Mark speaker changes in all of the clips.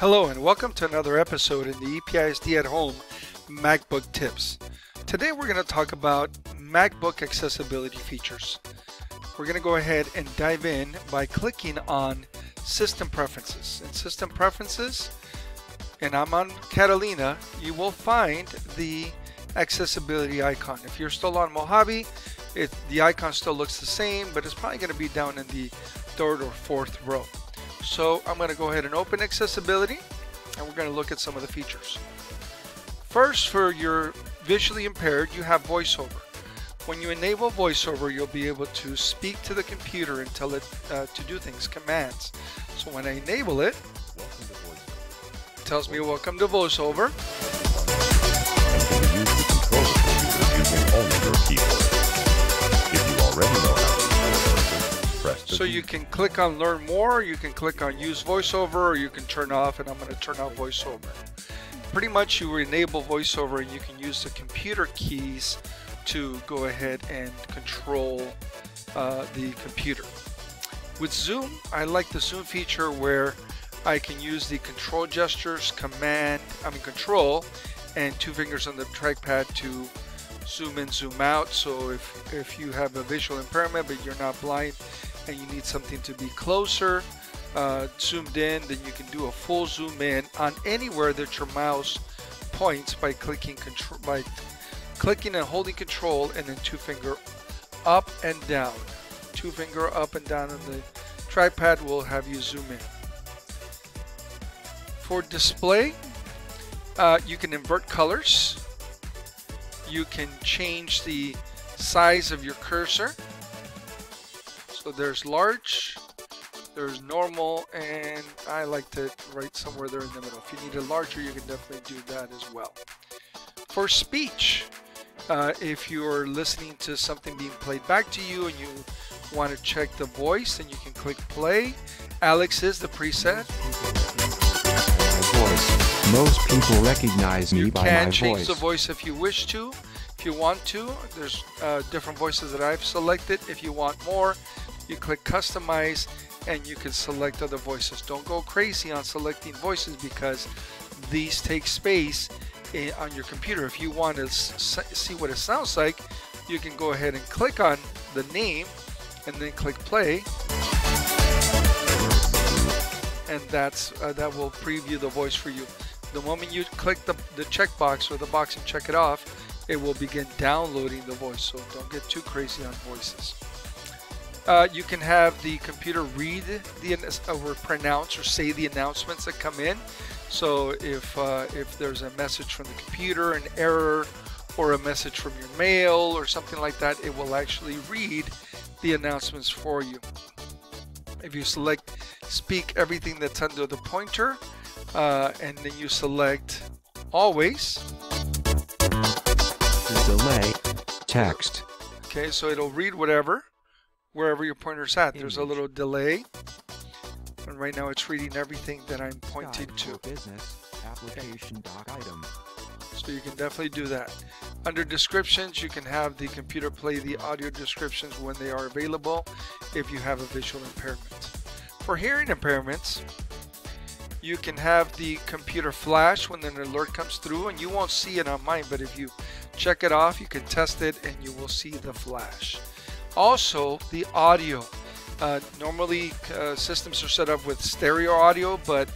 Speaker 1: Hello and welcome to another episode in the EPISD at Home MacBook Tips. Today we're going to talk about MacBook accessibility features. We're going to go ahead and dive in by clicking on System Preferences. In System Preferences, and I'm on Catalina, you will find the accessibility icon. If you're still on Mojave, it, the icon still looks the same, but it's probably going to be down in the third or fourth row. So I'm going to go ahead and open accessibility and we're going to look at some of the features. First, for your visually impaired, you have voiceover. When you enable voiceover, you'll be able to speak to the computer and tell it uh, to do things, commands. So when I enable it, it tells me welcome to voiceover. So you can click on learn more, you can click on use voiceover, or you can turn off, and I'm going to turn off voiceover. Pretty much you enable voiceover and you can use the computer keys to go ahead and control uh, the computer. With Zoom, I like the Zoom feature where I can use the control gestures, command, I mean control, and two fingers on the trackpad to zoom in, zoom out. So if, if you have a visual impairment but you're not blind, and you need something to be closer uh, zoomed in then you can do a full zoom in on anywhere that your mouse points by clicking control by clicking and holding control and then two finger up and down. Two finger up and down on the trackpad will have you zoom in. For display uh, you can invert colors. You can change the size of your cursor so there's large, there's normal, and I like to write somewhere there in the middle. If you need a larger, you can definitely do that as well. For speech, uh, if you're listening to something being played back to you and you want to check the voice, then you can click play. Alex is the preset. Voice.
Speaker 2: Most people recognize me
Speaker 1: you
Speaker 2: by my voice.
Speaker 1: You can change the voice if you wish to. If you want to, there's uh, different voices that I've selected. If you want more, you click customize and you can select other voices. Don't go crazy on selecting voices because these take space on your computer. If you want to see what it sounds like, you can go ahead and click on the name and then click play. And that's uh, that will preview the voice for you. The moment you click the, the checkbox or the box and check it off, it will begin downloading the voice. So don't get too crazy on voices. Uh, you can have the computer read the or pronounce or say the announcements that come in. So if uh, if there's a message from the computer, an error, or a message from your mail or something like that, it will actually read the announcements for you. If you select speak everything that's under the pointer, uh, and then you select always.
Speaker 2: Delay text.
Speaker 1: Okay, so it'll read whatever wherever your pointer's at. There's a little delay. And right now it's reading everything that I'm pointing to.
Speaker 2: Business application Dock item.
Speaker 1: So you can definitely do that. Under descriptions, you can have the computer play the audio descriptions when they are available if you have a visual impairment. For hearing impairments, you can have the computer flash when an alert comes through and you won't see it on mine, but if you check it off, you can test it and you will see the flash. Also, the audio. Uh, normally, uh, systems are set up with stereo audio, but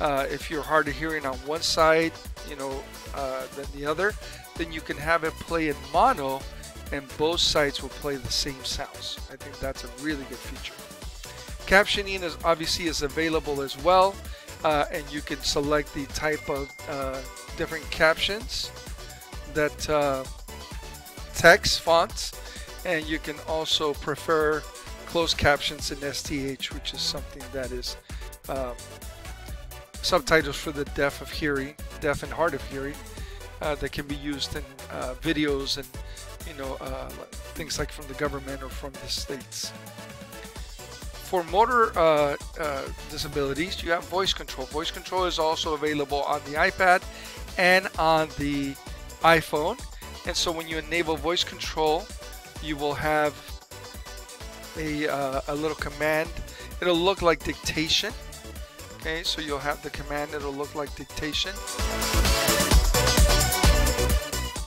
Speaker 1: uh, if you're hard of hearing on one side, you know, uh, than the other, then you can have it play in mono, and both sides will play the same sounds. I think that's a really good feature. Captioning is obviously is available as well, uh, and you can select the type of uh, different captions that text fonts and you can also prefer closed captions in SDH which is something that is um, subtitles for the deaf of hearing deaf and hard of hearing uh, that can be used in uh, videos and you know uh, things like from the government or from the states. For motor uh, uh, disabilities you have voice control. Voice control is also available on the iPad and on the iPhone. And so when you enable voice control you will have a, uh, a little command. It'll look like dictation, Okay, so you'll have the command It'll look like dictation.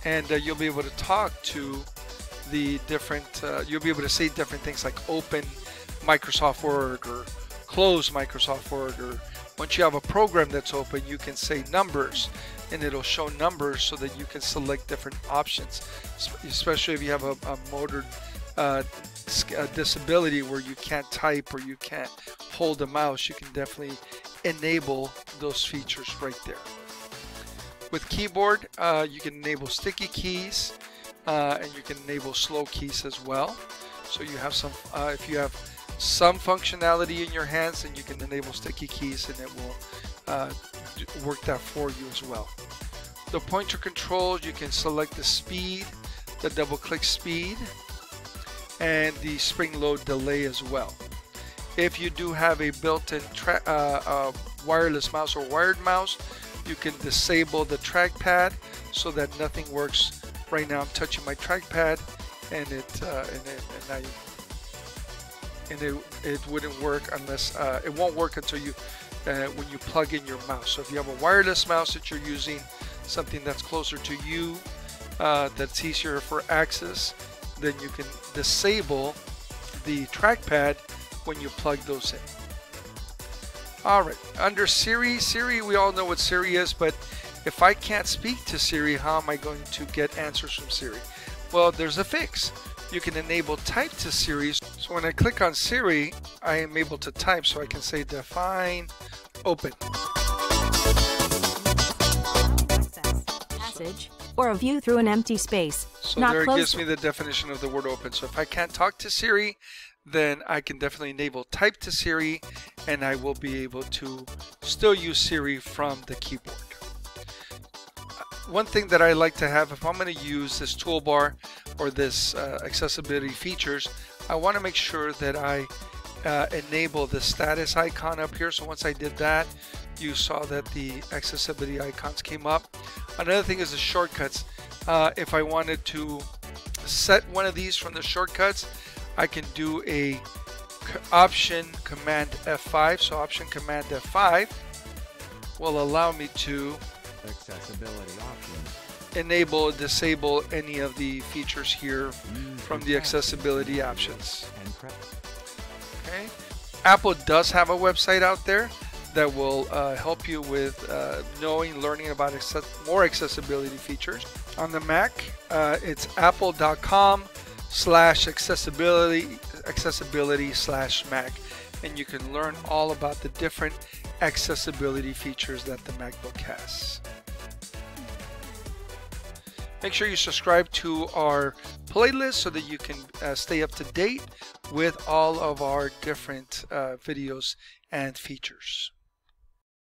Speaker 1: And uh, you'll be able to talk to the different, uh, you'll be able to say different things like open Microsoft Word or close Microsoft Word or once you have a program that's open you can say numbers and it'll show numbers so that you can select different options especially if you have a, a motor uh, a disability where you can't type or you can't hold a mouse you can definitely enable those features right there with keyboard uh, you can enable sticky keys uh, and you can enable slow keys as well so you have some uh, if you have some functionality in your hands and you can enable sticky keys and it will uh, work that for you as well. The pointer controls, you can select the speed, the double click speed, and the spring load delay as well. If you do have a built-in uh, uh, wireless mouse or wired mouse, you can disable the trackpad so that nothing works. Right now I'm touching my trackpad and it, uh, and, it, and I and it, it wouldn't work unless uh, it won't work until you uh, when you plug in your mouse so if you have a wireless mouse that you're using something that's closer to you uh, that's easier for access then you can disable the trackpad when you plug those in alright under Siri Siri we all know what Siri is but if I can't speak to Siri how am I going to get answers from Siri well there's a fix you can enable type to Siri. So when I click on Siri, I am able to type so I can say define open.
Speaker 3: Passage or a view through an empty space.
Speaker 1: So
Speaker 3: not
Speaker 1: there it
Speaker 3: close
Speaker 1: gives me the definition of the word open. So if I can't talk to Siri, then I can definitely enable type to Siri and I will be able to still use Siri from the keyboard. One thing that I like to have if I'm going to use this toolbar or this uh, accessibility features, I want to make sure that I uh, enable the status icon up here. So once I did that, you saw that the accessibility icons came up. Another thing is the shortcuts. Uh, if I wanted to set one of these from the shortcuts, I can do a option command F5. So option command F5 will allow me to
Speaker 2: accessibility options
Speaker 1: enable or disable any of the features here from the accessibility options. Okay. Apple does have a website out there that will uh, help you with uh, knowing, learning about access more accessibility features. On the Mac, uh, it's apple.com slash accessibility accessibility slash Mac and you can learn all about the different accessibility features that the MacBook has. Make sure you subscribe to our playlist so that you can uh, stay up to date with all of our different uh, videos and features.